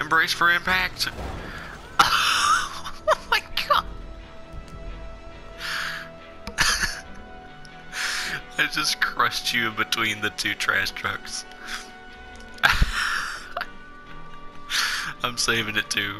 Embrace for impact. oh my god. I just crushed you in between the two trash trucks. I'm saving it too.